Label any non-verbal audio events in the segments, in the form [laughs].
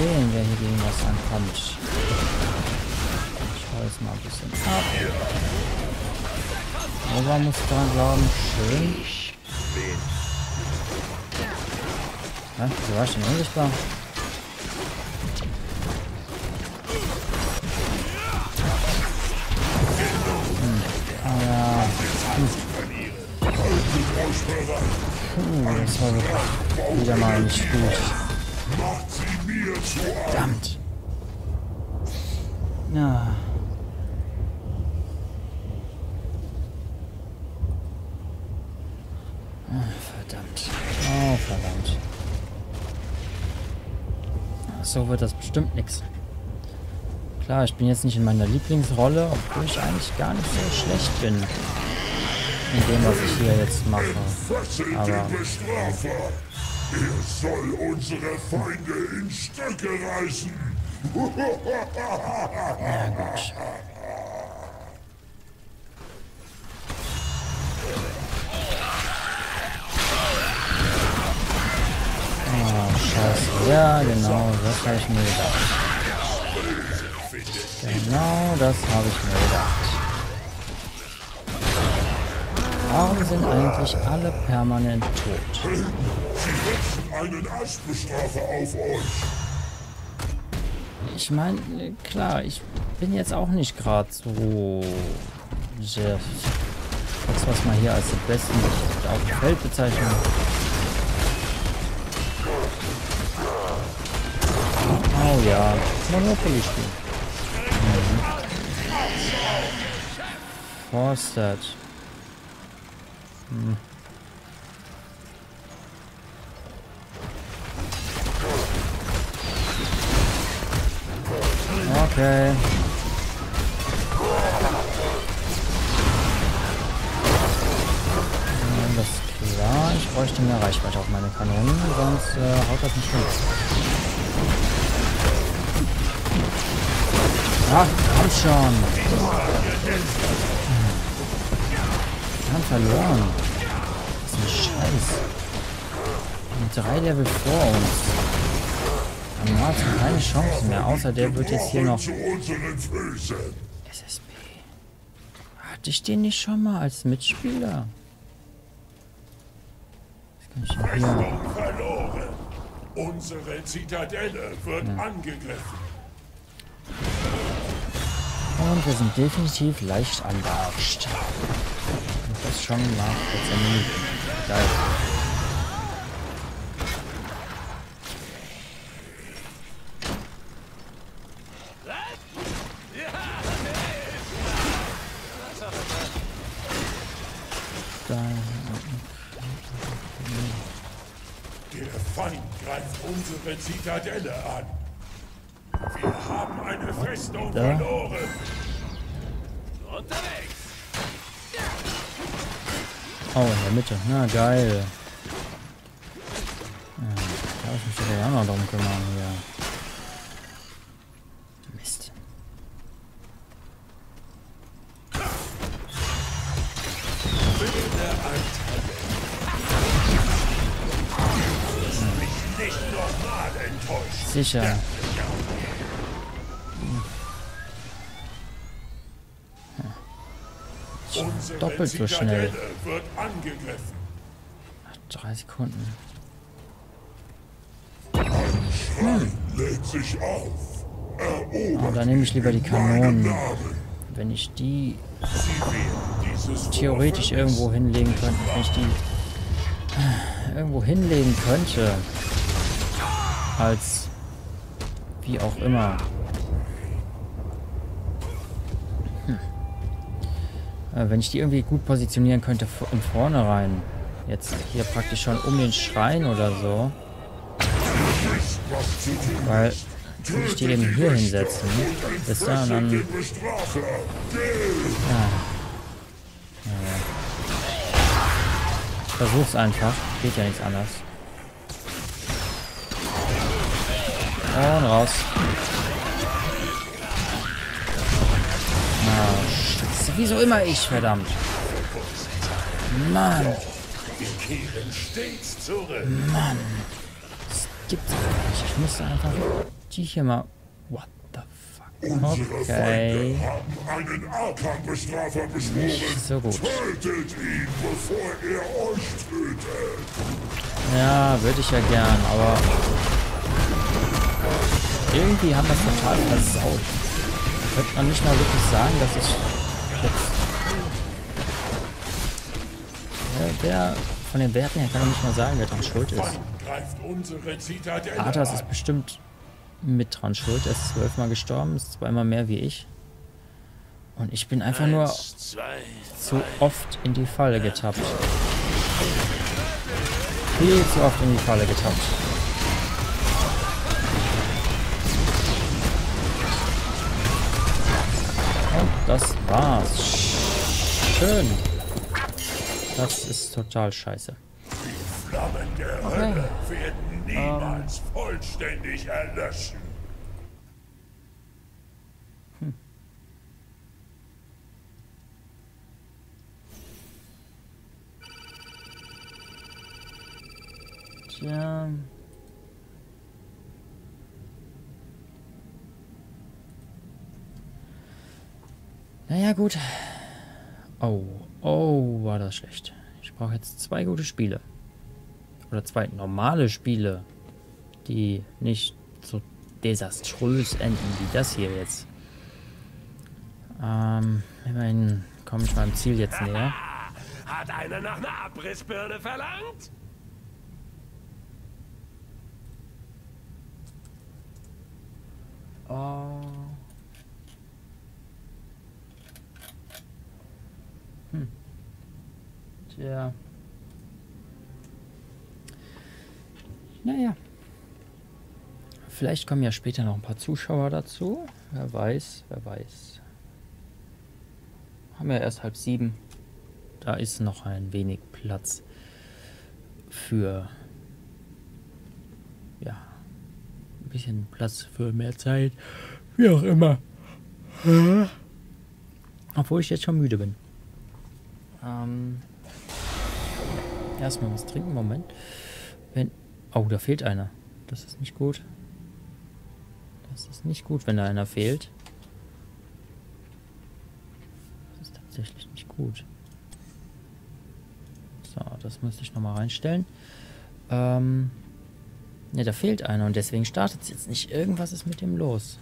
sehen, wer hier gegen was ankommt. Ich hau jetzt mal ein bisschen ab. Nova muss dran glauben. Schön. Ja, wieso war denn unsichtbar? Hm. Ah ja. Hm. Puh, das war wieder mal nicht gut. Verdammt. Ja. Ah, verdammt. Oh, verdammt. So wird das bestimmt nichts. Klar, ich bin jetzt nicht in meiner Lieblingsrolle, obwohl ich eigentlich gar nicht so schlecht bin. In dem, was ich hier jetzt mache. Aber. Er soll unsere Feinde in Stücke reißen. Oh, scheiße. Ja, genau, das habe ich mir gedacht. Genau, das habe ich mir gedacht. Warum sind eigentlich alle permanent tot? Sie setzen einen Aschbestrafer auf euch. Ich meine, klar, ich bin jetzt auch nicht gerade so sehr. Das, was man hier als den besten auf dem Feld bezeichnet. Oh ja, Monopoly spielen. Mhm. Forsted. Hm. Okay. Ja, Das ist klar. Ich bräuchte mehr Reichweite auf meine Kanonen, sonst äh, haut das nicht hin. Ach, komm schon. Wir haben verloren. Das Scheiß. Drei Level vor uns. Am Martin keine Chance mehr, außer der wird jetzt hier noch. SSB. Hatte ich den nicht schon mal als Mitspieler? Was kann ich? Festung verloren. Unsere Zitadelle wird angegriffen. Und wir sind definitiv leicht angearscht. Und das schon nach 14 Minuten. Geil. Der Feind greift unsere Zitadelle an. Wir haben eine Festung verloren. Oh, in der Mitte. Na, geil. Ja, da muss ich mich doch auch noch drum kümmern hier. Mist. Enttäuscht. Sicher. Doppelt so schnell. wird angegriffen. Drei Sekunden. Erobert Aber dann nehme ich lieber die Kanonen. Wenn ich die theoretisch irgendwo hinlegen könnte, wenn ich die irgendwo hinlegen könnte, als wie auch immer. Hm. Äh, Wenn ich die irgendwie gut positionieren könnte im Vornherein, jetzt hier praktisch schon um den Schrein oder so, weil wenn ich die eben hier hinsetzen, ist da und dann Bestrafer. Geh! Versuch's einfach. Geht ja nichts anderes. Und raus. Ah, Scheiße. Wieso immer ich, verdammt. Mann. Wir kehren stets zurück. Mann. Das gibt's einfach nicht. Ich musste einfach die hier mal... What the fuck? Okay. Nicht so gut. Ja, würde ich ja gern, aber... Irgendwie haben wir es total versaut. Könnte man nicht mal wirklich sagen, dass ich jetzt... Ja, der von den Werten her kann man nicht mal sagen, wer dran schuld ist. Arthas ist bestimmt mit dran schuld. Er ist zwölfmal gestorben, ist zweimal mehr wie ich. Und ich bin einfach nur zu oft in die Falle getappt. Viel zu oft in die Falle getappt. Und das war's. Schön. Das ist total scheiße. Flammen der Hölle werden niemals vollständig erlöschen. Tja. Naja, gut. Oh, oh, war das schlecht. Ich brauche jetzt zwei gute Spiele. Oder zwei normale Spiele, die nicht so desaströs enden wie das hier jetzt. Ähm, immerhin komme ich meinem Ziel jetzt näher. [laughs] Hat einer nach einer Abrissbirne verlangt? Oh. Tja. Naja. Vielleicht kommen ja später noch ein paar Zuschauer dazu. Wer weiß, wer weiß. Haben wir erst halb sieben. Da ist noch ein wenig Platz für ja, ein bisschen Platz für mehr Zeit. Wie auch immer. Obwohl ich jetzt schon müde bin. Ähm, erstmal was trinken, Moment. Wenn. Oh, da fehlt einer. Das ist nicht gut. Das ist nicht gut, wenn da einer fehlt. Das ist tatsächlich nicht gut. So, das müsste ich nochmal reinstellen. Ähm. Ne, da fehlt einer und deswegen startet es jetzt nicht. Irgendwas ist mit dem los.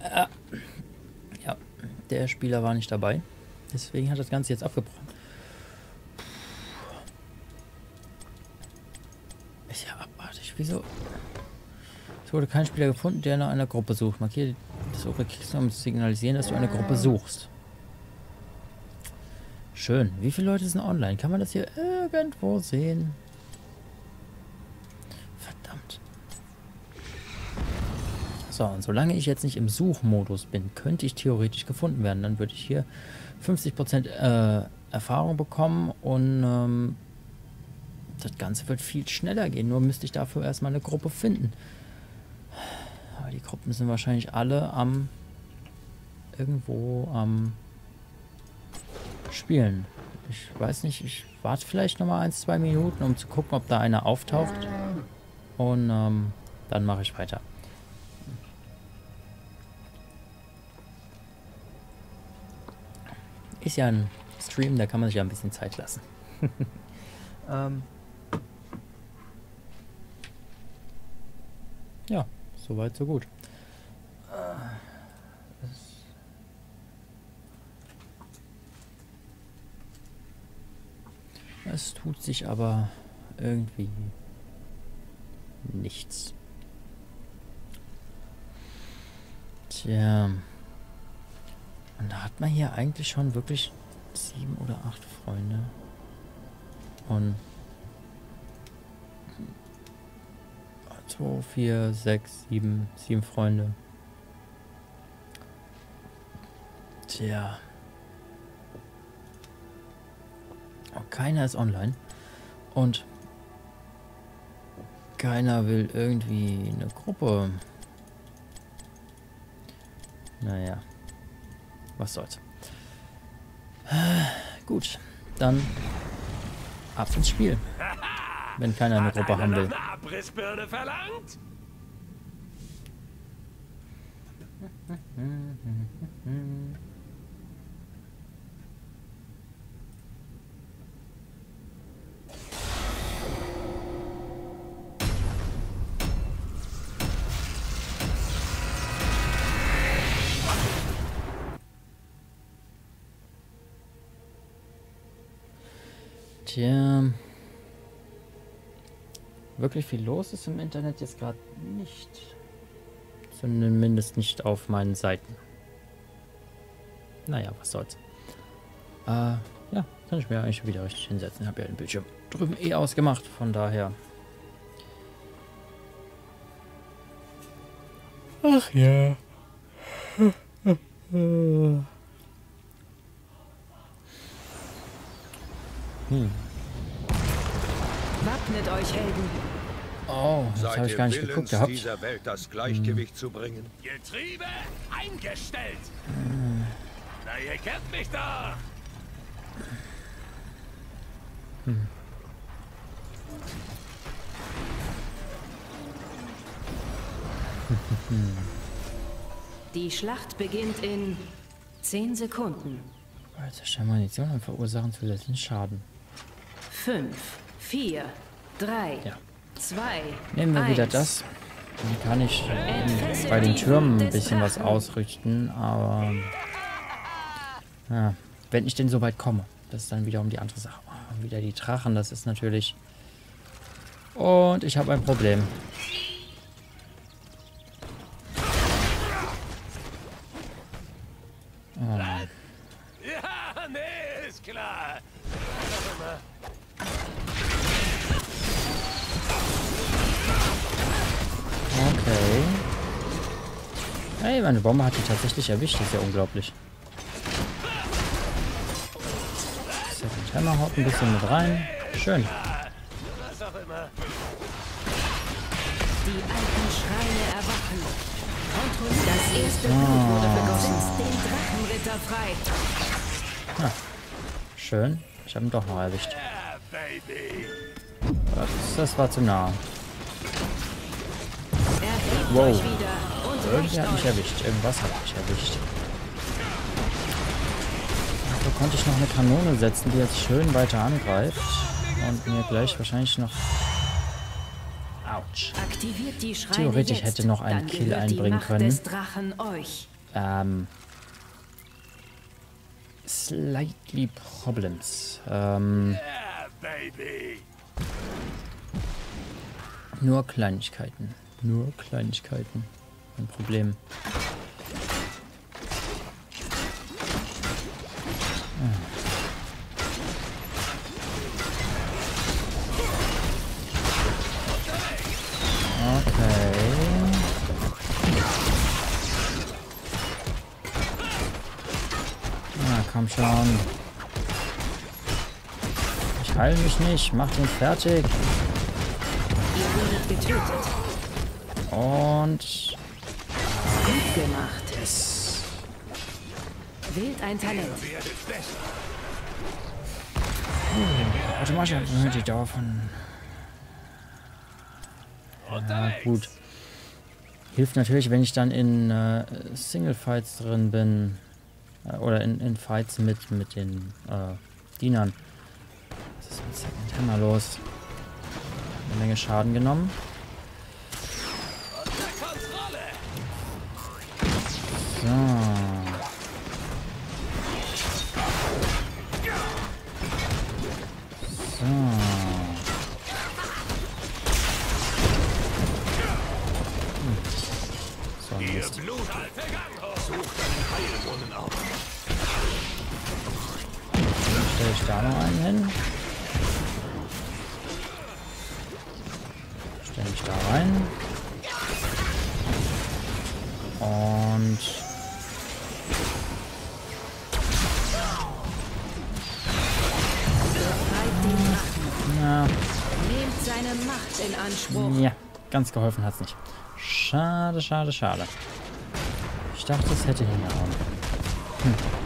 Ah. Ja, der Spieler war nicht dabei. Deswegen hat das Ganze jetzt abgebrochen. Ist ja abartig. Wieso? Es wurde kein Spieler gefunden, der nach einer Gruppe sucht. Markiere das obere Kickstone, um zu signalisieren, dass du eine Gruppe suchst. Schön. Wie viele Leute sind online? Kann man das hier irgendwo sehen? Verdammt. So, und solange ich jetzt nicht im Suchmodus bin, könnte ich theoretisch gefunden werden. Dann würde ich hier 50% äh, Erfahrung bekommen und ähm, das Ganze wird viel schneller gehen. Nur müsste ich dafür erstmal eine Gruppe finden. Aber die Gruppen sind wahrscheinlich alle am irgendwo am spielen. Ich weiß nicht, ich warte vielleicht noch mal ein, zwei Minuten, um zu gucken, ob da einer auftaucht. Und ähm, dann mache ich weiter. Ist ja ein Stream, da kann man sich ja ein bisschen Zeit lassen. [laughs] ähm. Ja, soweit, so gut. Es tut sich aber irgendwie nichts. Tja. Und da hat man hier eigentlich schon wirklich sieben oder acht Freunde. Und 2, 4, 6, 7, 7 Freunde. Tja. Oh, keiner ist online. Und keiner will irgendwie eine Gruppe. Naja. Was soll's. Gut. dann ab ins Spiel. Wenn keiner eine Gruppe haben noch will. verlangt? Tja. Wirklich viel los ist im Internet jetzt gerade nicht. Zumindest nicht auf meinen Seiten. Naja, was soll's. Äh, ja, kann ich mir eigentlich wieder richtig hinsetzen. Habe ja den Bildschirm drüben eh ausgemacht, von daher. Ach ja. Hm. Wappnet euch, Helden. Oh, das Seid habe ich ihr gar nicht willens, geguckt gehabt. dieser Welt das Gleichgewicht zu bringen? Getriebe eingestellt. Na, ihr kennt mich doch. Die Schlacht beginnt in 10 Sekunden. Zerstellen Munition und verursachen zusätzlichen Schaden. 5, 4, 3, Ja. 2, Nehmen wir 1. wieder das. Dann kann ich Entfesselt bei den Türmen ein bisschen was ausrichten, aber ja, wenn ich denn so weit komme, das ist dann wiederum die andere Sache. Oh, wieder die Drachen, das ist natürlich... Und ich habe ein Problem. Meine Bombe hat die tatsächlich erwischt. Das ist ja unglaublich. Second Hammer haut ein bisschen mit rein. Schön. Die Drachenritter frei. Schön. Ich habe ihn doch noch erwischt. Ja. Das, das war zu nah. Wow. Irgendwie hat mich erwischt. Irgendwas hat mich erwischt. Da konnte ich noch eine Kanone setzen, die jetzt schön weiter angreift. Und mir gleich wahrscheinlich noch... Autsch. Theoretisch jetzt, hätte noch ein dann Kill einbringen können. Ähm... Slightly Problems. Ähm... Nur Kleinigkeiten. Nur Kleinigkeiten. Ein Problem. Okay. Na, komm schon. Ich heile mich nicht. Mach den fertig. Und Gut gemacht. Wählt ein Talent. automatisch erhöht die Dauer von. Ja, gut. Hilft natürlich, wenn ich dann in äh, Single-Fights drin bin. Äh, oder in, in Fights mit, mit den äh, Dienern. Was ist mit Second Hammer los? Eine Menge Schaden genommen. Stelle ich da rein. Und na, Nehmt seine Macht in Anspruch. ja, ganz geholfen hat's nicht. Schade, schade, schade. Ich dachte, es hätte hingehauen. Hm.